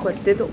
kvarteto